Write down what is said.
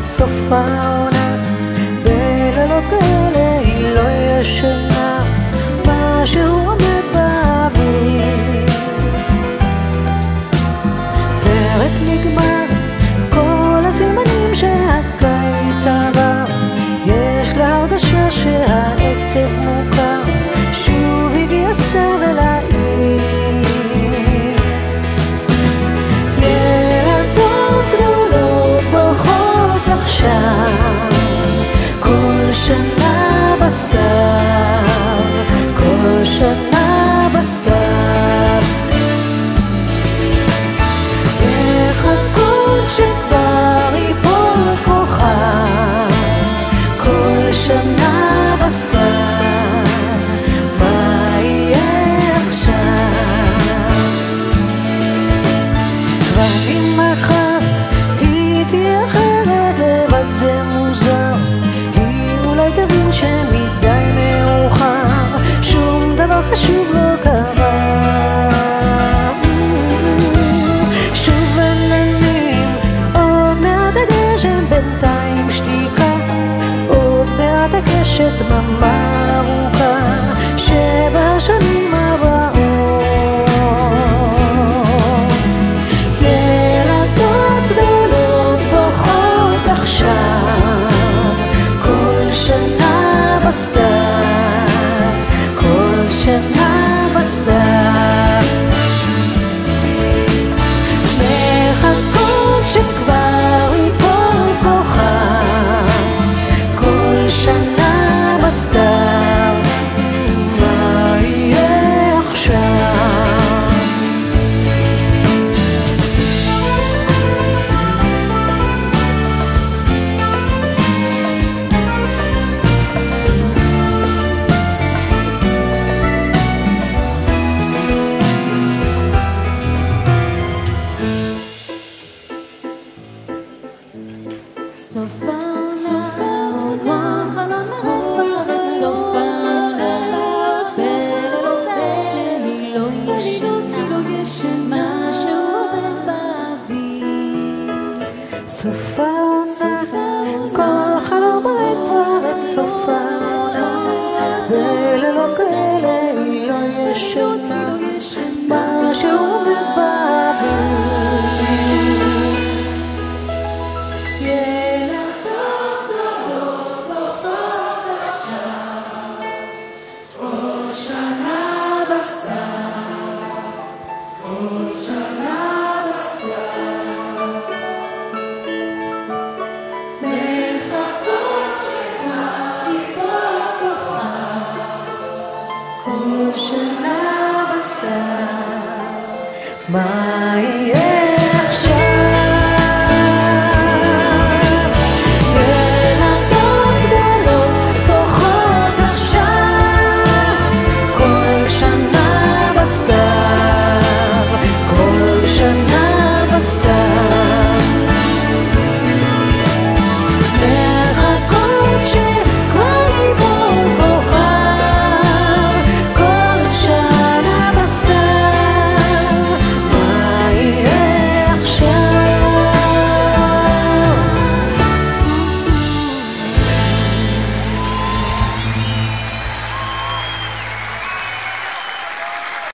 עד סוף העונה. בלילות כאלה היא לא ישנה, משהו עומד באוויר. פרק נגמר pressure shut the mouth. סופונה, כל החלום הרי כבר את סופונה, ולילות גאים ocean of a my My.